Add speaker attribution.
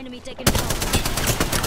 Speaker 1: Enemy taken down.